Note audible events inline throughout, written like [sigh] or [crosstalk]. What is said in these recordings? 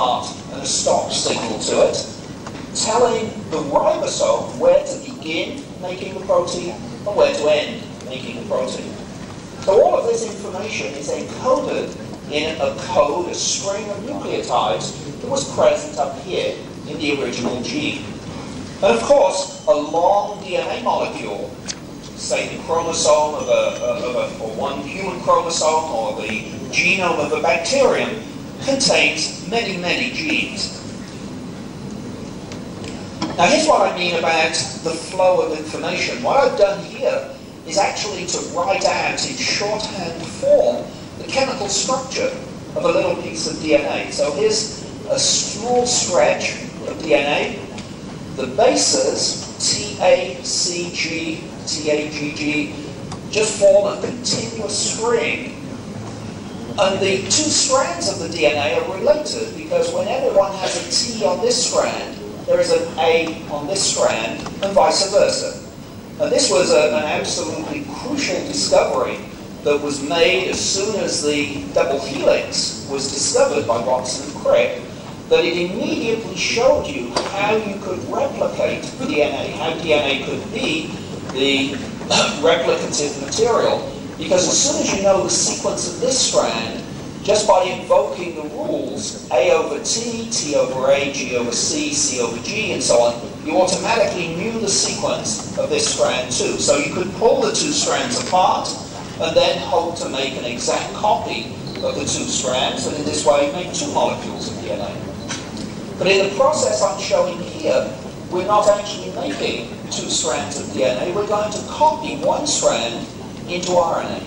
and a stop signal to it, telling the ribosome where to begin making the protein and where to end making the protein. So all of this information is encoded in a code, a string of nucleotides that was present up here in the original gene. And of course, a long DNA molecule, say the chromosome of, a, of a, or one human chromosome or the genome of a bacterium, contains many, many genes. Now here's what I mean about the flow of information. What I've done here is actually to write out in shorthand form the chemical structure of a little piece of DNA. So here's a small stretch of DNA. The bases, T-A-C-G, T-A-G-G, just form a continuous string and the two strands of the DNA are related because whenever one has a T on this strand, there is an A on this strand, and vice versa. And this was a, an absolutely crucial discovery that was made as soon as the double helix was discovered by Watson and Crick, that it immediately showed you how you could replicate DNA, how DNA could be the [coughs] replicative material because as soon as you know the sequence of this strand, just by invoking the rules, A over T, T over A, G over C, C over G, and so on, you automatically knew the sequence of this strand too. So you could pull the two strands apart and then hope to make an exact copy of the two strands, and in this way make two molecules of DNA. But in the process I'm showing here, we're not actually making two strands of DNA, we're going to copy one strand into RNA.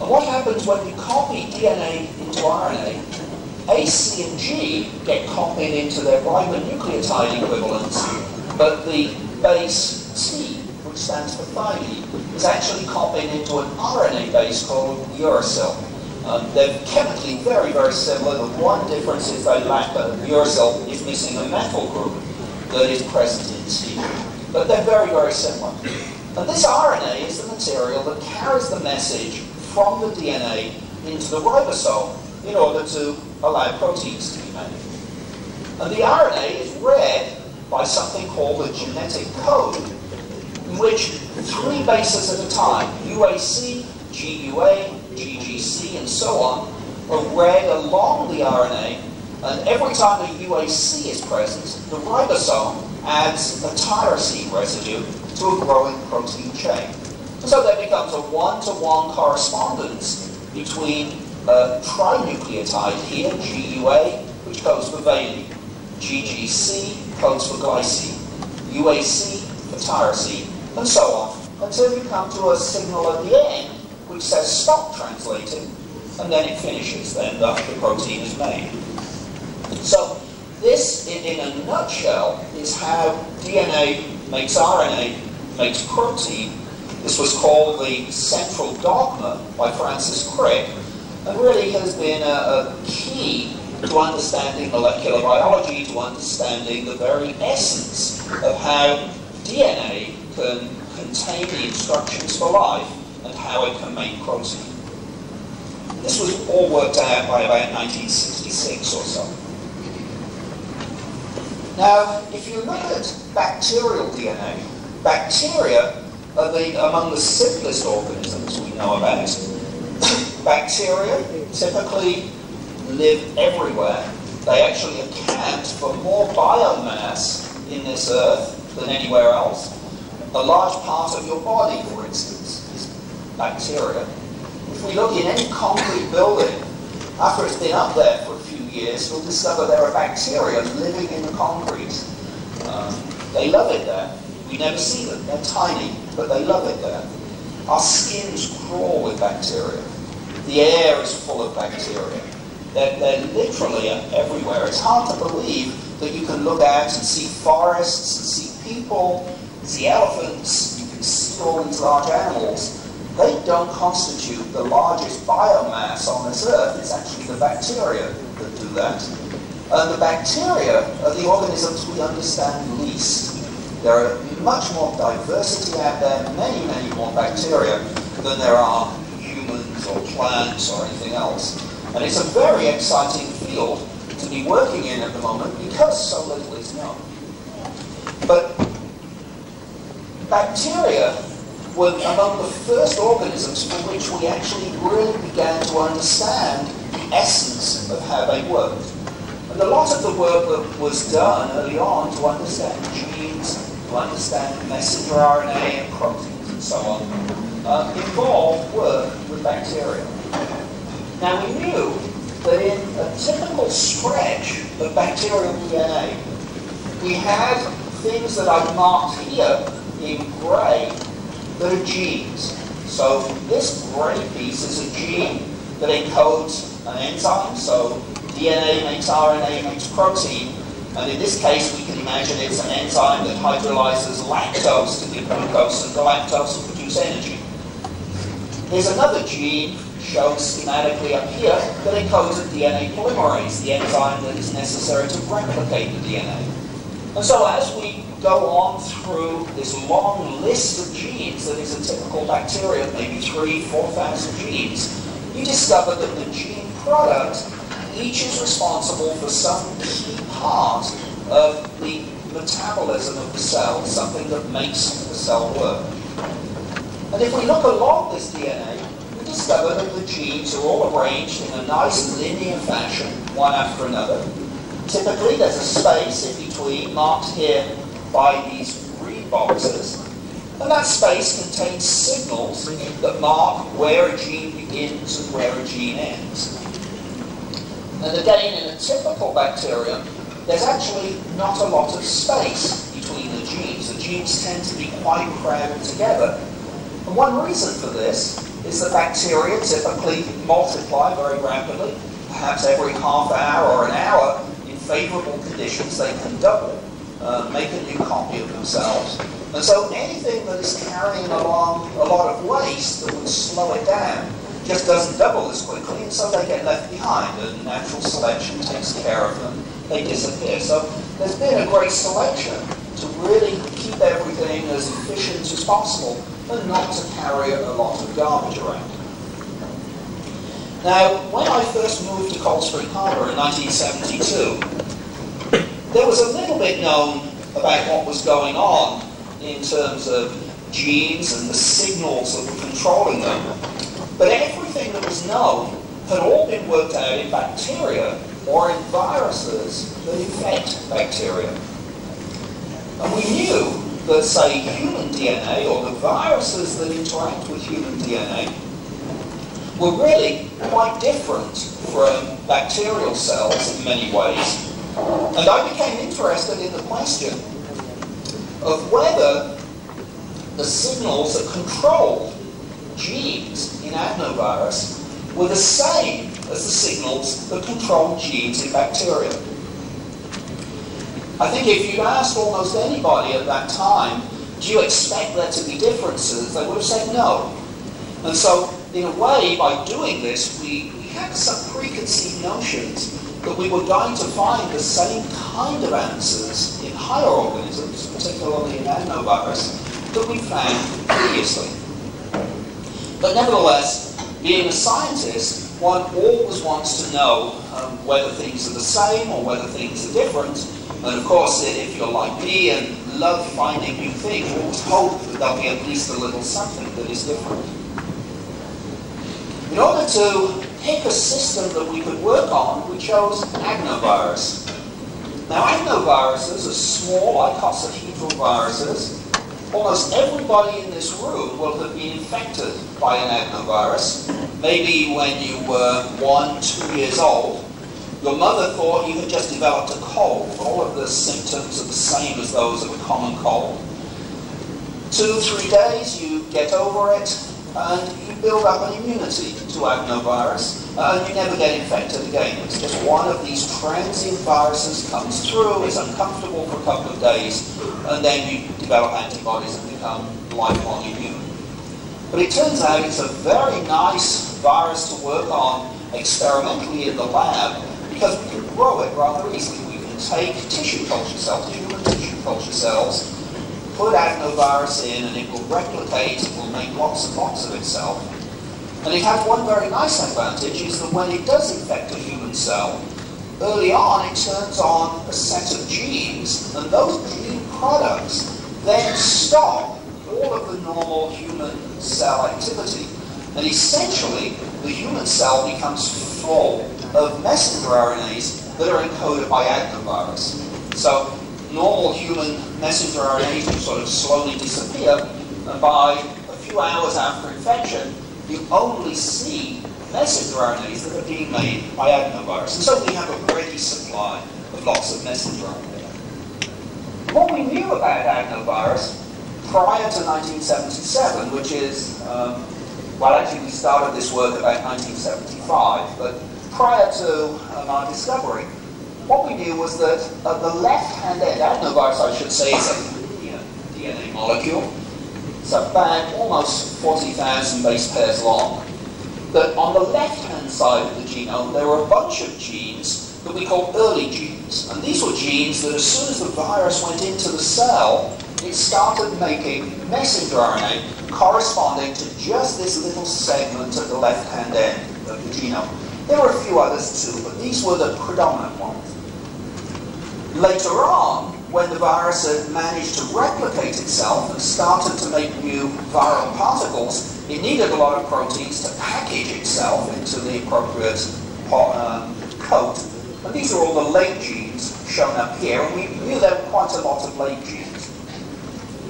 And what happens when you copy DNA into RNA? A, C, and G get copied into their ribonucleotide equivalents, but the base T, which stands for thymine, is actually copied into an RNA base called uracil. Um, they're chemically very, very similar. The one difference is they lack the uracil is missing a methyl group that is present in T. But they're very, very similar. And this RNA is the material that carries the message from the DNA into the ribosome in order to allow proteins to be made. And the RNA is read by something called a genetic code, in which three bases at a time, UAC, GUA, GGC, and so on, are read along the RNA, and every time a UAC is present, the ribosome adds a tyrosine residue to a growing protein chain. And so there becomes a one-to-one -one correspondence between a trinucleotide here, GUA, which codes for valine, GGC codes for glycine, UAC for tyrosine, and so on, until you come to a signal at the end which says stop translating, and then it finishes, then the, the protein is made. So this, in a nutshell, is how DNA makes RNA, makes protein. This was called the central dogma by Francis Crick, and really has been a, a key to understanding molecular biology, to understanding the very essence of how DNA can contain the instructions for life and how it can make protein. This was all worked out by about 1966 or so. Now, if you look at bacterial DNA, bacteria are the, among the simplest organisms we know about. [coughs] bacteria typically live everywhere. They actually account for more biomass in this earth than anywhere else. A large part of your body, for instance, is bacteria. If we look in any concrete building, after it's been up there for a few years, you'll discover there are bacteria living in the concrete. Um, they love it there. We never see them. They're tiny, but they love it there. Our skins crawl with bacteria. The air is full of bacteria. They're, they're literally everywhere. It's hard to believe that you can look out and see forests and see people, see elephants, you can see all these large animals. They don't constitute the largest biomass on this earth. It's actually the bacteria that do that. And the bacteria are the organisms we understand least. There are much more diversity out there, many, many more bacteria than there are humans or plants or anything else. And it's a very exciting field to be working in at the moment because so little is known. But bacteria were among the first organisms for which we actually really began to understand the essence of how they worked. And a lot of the work that was done early on to understand genes, to understand messenger RNA and proteins and so on, uh, involved work with bacteria. Now we knew that in a typical stretch of bacterial DNA, we had things that I've marked here in grey that are genes. So this grey piece is a gene that encodes an enzyme, so DNA makes RNA makes protein, and in this case we can imagine it's an enzyme that hydrolyzes lactose to give glucose, and the lactose will produce energy. Here's another gene shown schematically up here that encodes a DNA polymerase, the enzyme that is necessary to replicate the DNA. And so as we go on through this long list of genes that is a typical bacteria, maybe three, 4,000 genes, you discover that the gene product each is responsible for some key part of the metabolism of the cell, something that makes the cell work. And if we look along this DNA, we discover that the genes are all arranged in a nice linear fashion, one after another. Typically, there's a space in between, marked here by these red boxes, and that space contains signals that mark where a gene begins and where a gene ends. And again, in a typical bacterium, there's actually not a lot of space between the genes. The genes tend to be quite crowded together. And one reason for this is that bacteria typically multiply very rapidly, perhaps every half hour or an hour. In favorable conditions, they can double, uh, make a new copy of themselves. And so anything that is carrying along a lot of waste that would slow it down just doesn't double as quickly, and so they get left behind, and natural selection takes care of them. They disappear. So there's been a great selection to really keep everything as efficient as possible and not to carry a lot of garbage around. Now, when I first moved to Cold Spring Harbor in 1972, there was a little bit known about what was going on in terms of genes and the signals that were controlling them. But everything that was known had all been worked out in bacteria or in viruses that infect bacteria. And we knew that, say, human DNA or the viruses that interact with human DNA were really quite different from bacterial cells in many ways. And I became interested in the question of whether the signals that control genes in adenovirus were the same as the signals that control genes in bacteria. I think if you'd asked almost anybody at that time, do you expect there to be differences, they would have said no. And so, in a way, by doing this, we, we had some preconceived notions that we were going to find the same kind of answers in higher organisms, particularly in adenovirus, that we found previously. But nevertheless, being a scientist, one always wants to know um, whether things are the same or whether things are different. And of course, if you're like me and love finding new things, you always hope that there'll be at least a little something that is different. In order to pick a system that we could work on, we chose adenovirus. Now, adenoviruses are small icosahedral viruses. Almost everybody in this room will have been infected by an adenovirus. Maybe when you were one, two years old, your mother thought you had just developed a cold. All of the symptoms are the same as those of a common cold. Two, three days, you get over it, and you build up an immunity to adenovirus, uh, and you never get infected again. It's just one of these transient viruses comes through, is uncomfortable for a couple of days, and then you develop antibodies and become lifelong immune. But it turns out it's a very nice virus to work on experimentally in the lab because we can grow it rather easily. We can take tissue culture cells, human tissue culture cells, put adenovirus in and it will replicate, it will make lots and lots of itself. And it has one very nice advantage, is that when it does infect a human cell, early on it turns on a set of genes, and those gene products then stop all of the normal human cell activity. And essentially, the human cell becomes full of messenger RNAs that are encoded by adenovirus. So normal human messenger RNAs sort of slowly disappear, and by a few hours after infection, you only see messenger RNAs that are being made by adenovirus. And so we have a ready supply of lots of messenger RNA. What we knew about adenovirus prior to 1977, which is, um, well, actually we started this work about 1975, but prior to um, our discovery, what we knew was that at the left-hand end, adenovirus, I should say, is a DNA molecule. It's about almost 40,000 base pairs long. That on the left-hand side of the genome, there were a bunch of genes that we call early genes. And these were genes that as soon as the virus went into the cell, it started making messenger RNA corresponding to just this little segment at the left-hand end of the genome. There were a few others too, but these were the predominant ones. Later on, when the virus had managed to replicate itself and started to make new viral particles, it needed a lot of proteins to package itself into the appropriate um, coat. And these are all the late genes shown up here, and we knew there were quite a lot of late genes.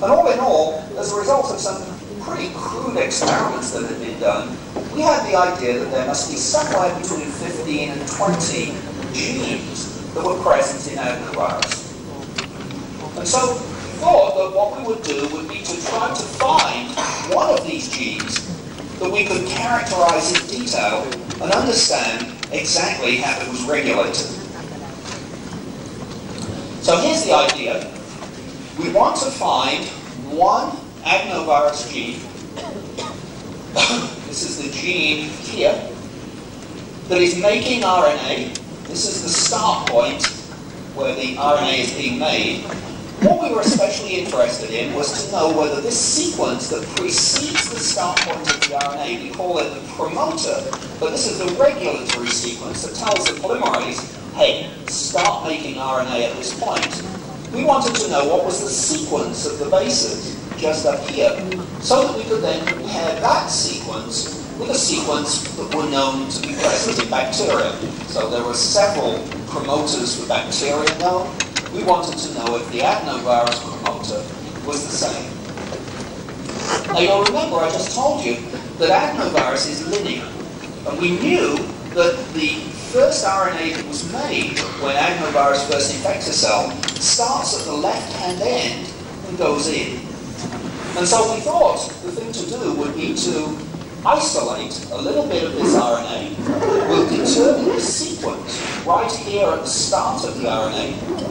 And all in all, as a result of some pretty crude experiments that had been done, we had the idea that there must be somewhere between 15 and 20 genes that were present in adenovirus. And so we thought that what we would do would be to try to find one of these genes that we could characterize in detail and understand exactly how it was regulated. So here's the idea. We want to find one adenovirus gene. [coughs] this is the gene here that is making RNA this is the start point where the RNA is being made. What we were especially interested in was to know whether this sequence that precedes the start point of the RNA, we call it the promoter, but this is the regulatory sequence that tells the polymerase, hey, start making RNA at this point. We wanted to know what was the sequence of the bases just up here, so that we could then compare that sequence with a sequence that were known to be present in bacteria. So there were several promoters for bacteria known. We wanted to know if the adenovirus promoter was the same. Now you'll remember I just told you that adenovirus is linear. And we knew that the first RNA that was made when adenovirus first infects a cell starts at the left-hand end and goes in. And so we thought the thing to do would be to isolate a little bit of this RNA, we'll determine the sequence right here at the start of the RNA.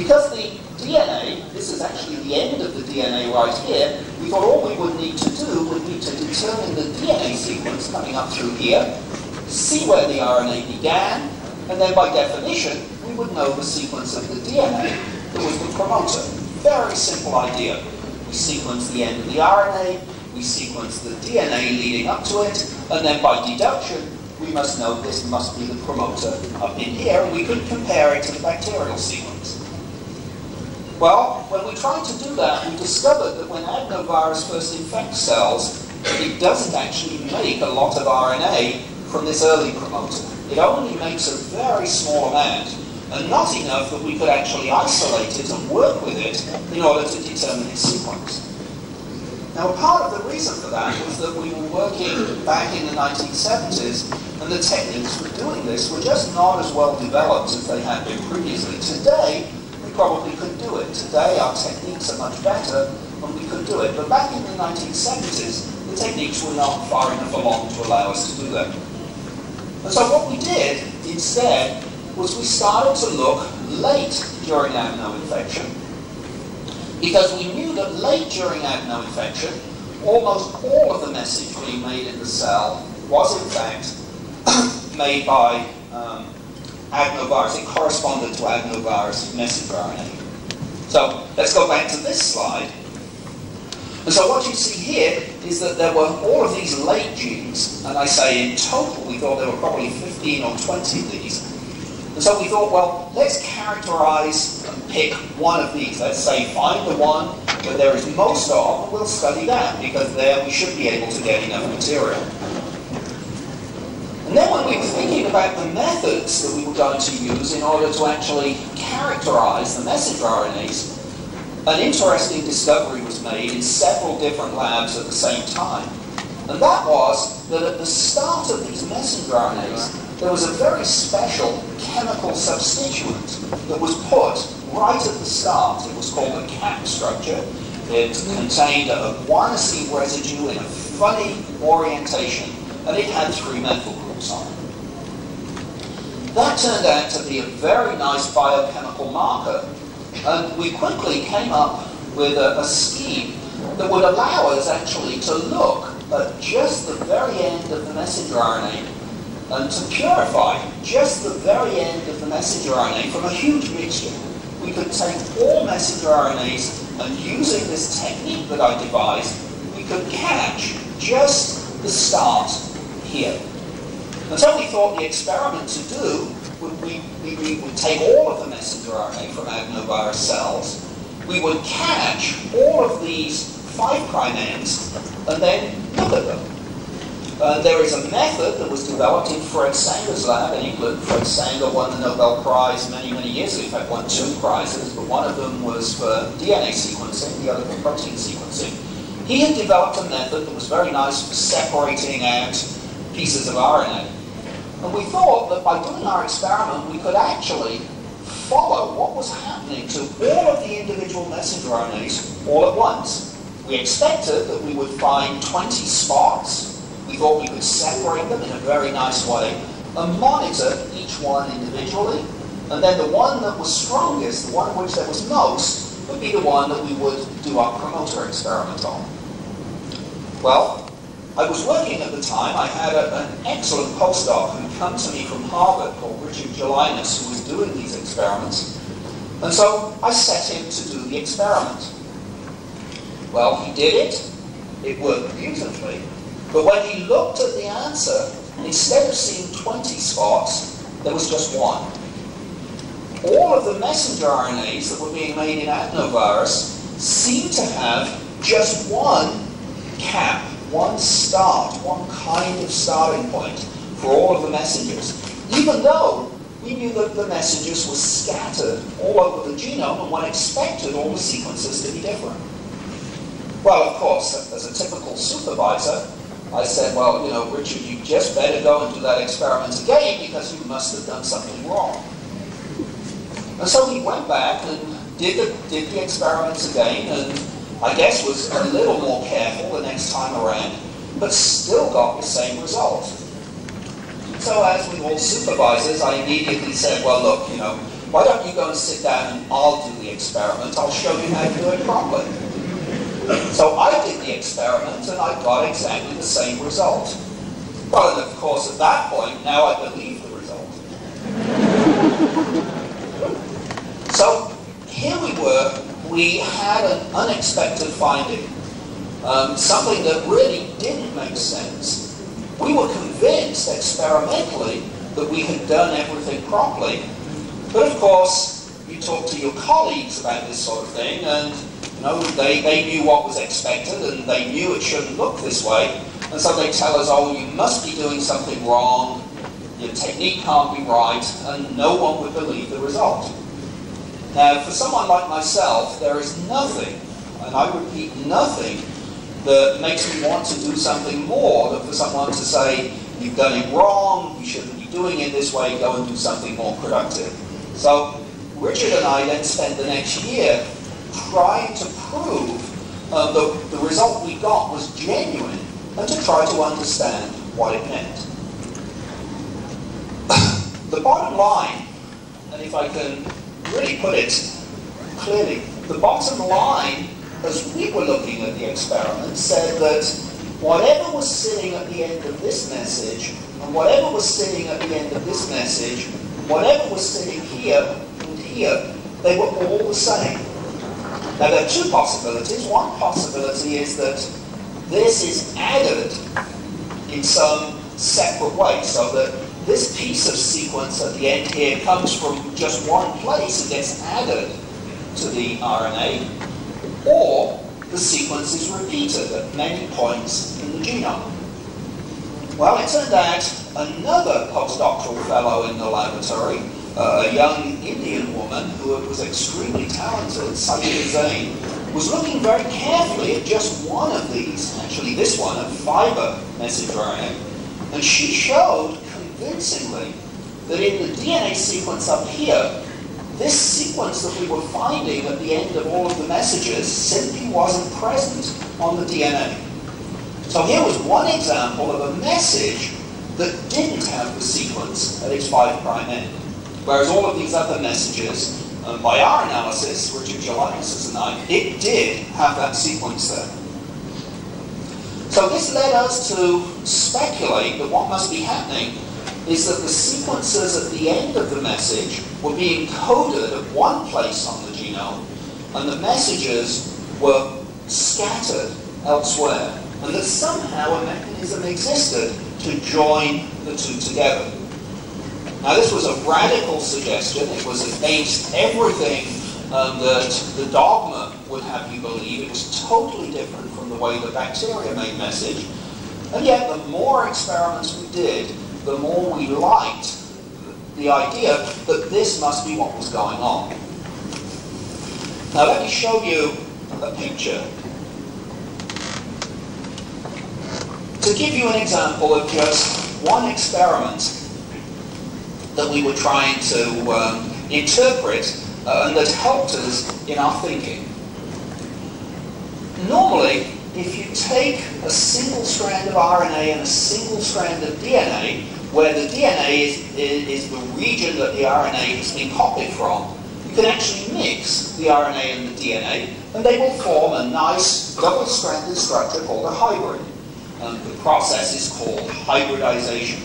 Because the DNA, this is actually the end of the DNA right here, we thought all we would need to do would be to determine the DNA sequence coming up through here, see where the RNA began, and then by definition, we would know the sequence of the DNA that was the promoter. Very simple idea. We sequence the end of the RNA, we sequence the DNA leading up to it, and then by deduction, we must know this must be the promoter up in here, and we could compare it to the bacterial sequence. Well, when we tried to do that, we discovered that when adenovirus first infects cells, it doesn't actually make a lot of RNA from this early promoter. It only makes a very small amount, and not enough that we could actually isolate it and work with it in order to determine its sequence. Now, part of the reason for that was that we were working back in the 1970s, and the techniques for doing this were just not as well developed as they had been previously. Today, probably could do it. Today, our techniques are much better, and we could do it. But back in the 1970s, the techniques were not far enough along to allow us to do that. And so what we did, instead, was we started to look late during adeno infection because we knew that late during adeno-infection, almost all of the message being made in the cell was in fact [coughs] made by um, adenovirus. It corresponded to adenovirus messenger RNA. So let's go back to this slide. And so what you see here is that there were all of these late genes, and I say in total we thought there were probably 15 or 20 of these. And so we thought, well, let's characterize and pick one of these. Let's say find the one that there is most of, and we'll study that, because there we should be able to get enough material. And then when we were thinking about the methods that we were going to use in order to actually characterize the messenger RNAs, an interesting discovery was made in several different labs at the same time. And that was that at the start of these messenger RNAs, there was a very special chemical substituent that was put right at the start. It was called a cap structure. It contained a guanosine residue in a funny orientation, and it had three methyl That turned out to be a very nice biochemical marker, and we quickly came up with a, a scheme that would allow us actually to look at just the very end of the messenger RNA and to purify just the very end of the messenger RNA from a huge mixture. We could take all messenger RNAs and using this technique that I devised, we could catch just the start here. And so we thought the experiment to do would we, we, we would take all of the messenger RNA from adenovirus cells, we would catch all of these 5' ends, and then look at them. Uh, there is a method that was developed in Fred Sanger's lab in England. Fred Sanger won the Nobel Prize many, many years ago. In fact, won two prizes, but one of them was for DNA sequencing, the other for protein sequencing. He had developed a method that was very nice for separating out pieces of RNA. And we thought that by doing our experiment, we could actually follow what was happening to all of the individual messenger RNAs all at once. We expected that we would find 20 spots we thought we could separate them in a very nice way and monitor each one individually. And then the one that was strongest, the one which there was most, would be the one that we would do our promoter experiment on. Well, I was working at the time. I had a, an excellent postdoc who come to me from Harvard called Richard Gelinas, who was doing these experiments. And so I set him to do the experiment. Well, he did it. It worked beautifully. But when he looked at the answer, instead of seeing 20 spots, there was just one. All of the messenger RNAs that were being made in adenovirus seemed to have just one cap, one start, one kind of starting point for all of the messengers, even though we knew that the messengers were scattered all over the genome and one expected all the sequences to be different. Well, of course, as a typical supervisor, I said, well, you know, Richard, you just better go and do that experiment again because you must have done something wrong. And so he went back and did the, did the experiments again and I guess was a little more careful the next time around, but still got the same result. So as with all supervisors, I immediately said, well, look, you know, why don't you go and sit down and I'll do the experiment. I'll show you how to do it properly. So I did the experiment and I got exactly the same result. Well, of course, at that point, now I believe the result. [laughs] so here we were, we had an unexpected finding, um, something that really didn't make sense. We were convinced experimentally that we had done everything properly. But of course, you talk to your colleagues about this sort of thing, and no, they, they knew what was expected and they knew it shouldn't look this way. And so they tell us, oh, you must be doing something wrong, your technique can't be right, and no one would believe the result. Now, for someone like myself, there is nothing, and I repeat, nothing, that makes me want to do something more than for someone to say, you've done it wrong, you shouldn't be doing it this way, go and do something more productive. So Richard and I then spent the next year trying to prove uh, the, the result we got was genuine and to try to understand what it meant. [coughs] the bottom line, and if I can really put it clearly, the bottom line, as we were looking at the experiment, said that whatever was sitting at the end of this message, and whatever was sitting at the end of this message, whatever was sitting here and here, they were all the same. Now there are two possibilities. One possibility is that this is added in some separate way, so that this piece of sequence at the end here comes from just one place and gets added to the RNA, or the sequence is repeated at many points in the genome. Well, it turned out another postdoctoral fellow in the laboratory, uh, a young Indian woman who was extremely talented, Sayeeda Zain, was looking very carefully at just one of these, actually this one, a fiber messenger RNA, and she showed convincingly that in the DNA sequence up here, this sequence that we were finding at the end of all of the messages simply wasn't present on the DNA. So here was one example of a message that didn't have the sequence at its 5' end. Whereas all of these other messages, um, by our analysis, Richard Gelinas and I, it did have that sequence there. So this led us to speculate that what must be happening is that the sequences at the end of the message were being coded at one place on the genome, and the messages were scattered elsewhere, and that somehow a mechanism existed to join the two together. Now, this was a radical suggestion. It was against everything um, that the dogma would have you believe. It was totally different from the way the bacteria made message. And yet, the more experiments we did, the more we liked the idea that this must be what was going on. Now let me show you a picture to give you an example of just one experiment that we were trying to um, interpret uh, and that helped us in our thinking. Normally, if you take a single strand of RNA and a single strand of DNA, where the DNA is, is, is, the region that the RNA has been copied from, you can actually mix the RNA and the DNA, and they will form a nice double-stranded structure called a hybrid. And the process is called hybridization.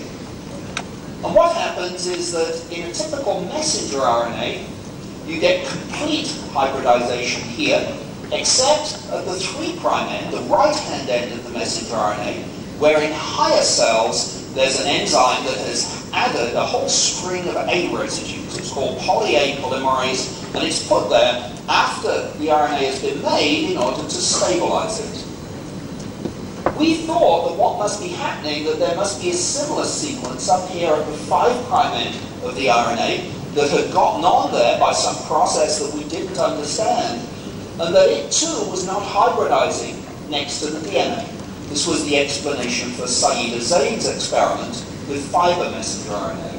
And what happens is that in a typical messenger RNA, you get complete hybridization here, except at the 3' end, the right-hand end of the messenger RNA, where in higher cells there's an enzyme that has added a whole string of A residues. It's called poly-A polymerase, and it's put there after the RNA has been made in order to stabilize it. We thought that what must be happening, that there must be a similar sequence up here at the 5' end of the RNA that had gotten on there by some process that we didn't understand, and that it too was not hybridizing next to the DNA. This was the explanation for Sayeeda Zain's experiment with fiber messenger RNA.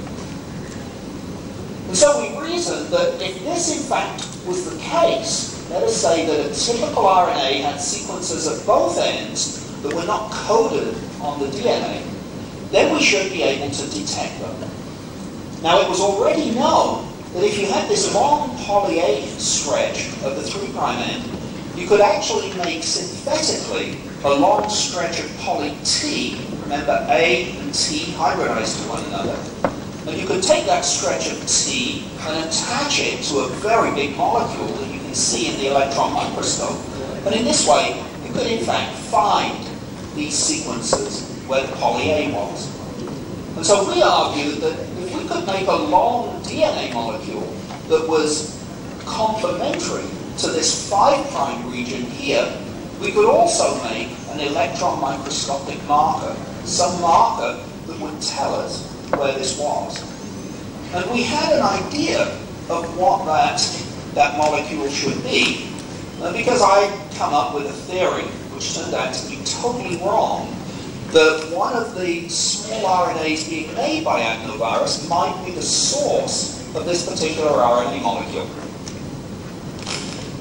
And so we reasoned that if this in fact was the case, let us say that a typical RNA had sequences at both ends that were not coded on the DNA, then we should be able to detect them. Now it was already known that if you had this long poly-A stretch of the 3' end, you could actually make synthetically a long stretch of poly-T, remember A and T hybridize to one another, and you could take that stretch of T and attach it to a very big molecule that you can see in the electron microscope. And in this way, you could in fact find these sequences where the poly-A was. And so we argued that could make a long DNA molecule that was complementary to this 5' region here, we could also make an electron microscopic marker, some marker that would tell us where this was. And we had an idea of what that, that molecule should be, and because I'd come up with a theory which turned out to be totally wrong, that one of the small RNAs being made by adenovirus might be the source of this particular RNA molecule.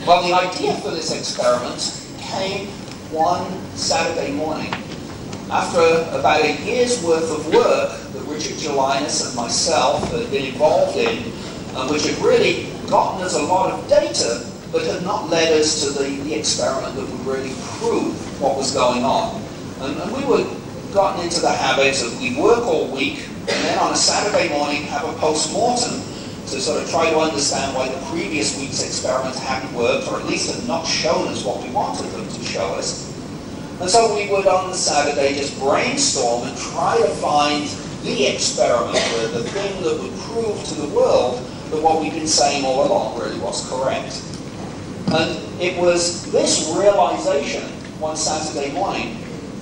Well, the idea for this experiment came one Saturday morning. After about a year's worth of work that Richard Gelinas and myself had been involved in, and which had really gotten us a lot of data, but had not led us to the, the experiment that would really prove what was going on. And, and we were gotten into the habit of we work all week, and then on a Saturday morning have a post-mortem to sort of try to understand why the previous week's experiments hadn't worked, or at least had not shown us what we wanted them to show us. And so we would on the Saturday just brainstorm and try to find the experiment, the, the thing that would prove to the world that what we've been saying all along really was correct. And it was this realization one Saturday morning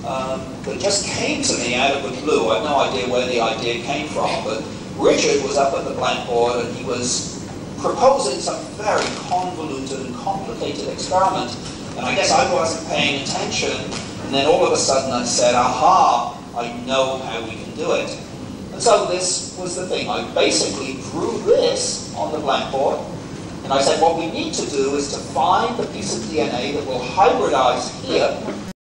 um, that just came to me out of the blue. I have no idea where the idea came from, but Richard was up at the blackboard and he was proposing some very convoluted and complicated experiment. And I guess I wasn't paying attention, and then all of a sudden I said, aha, I know how we can do it. And so this was the thing. I basically drew this on the blackboard, and I said, what we need to do is to find the piece of DNA that will hybridize here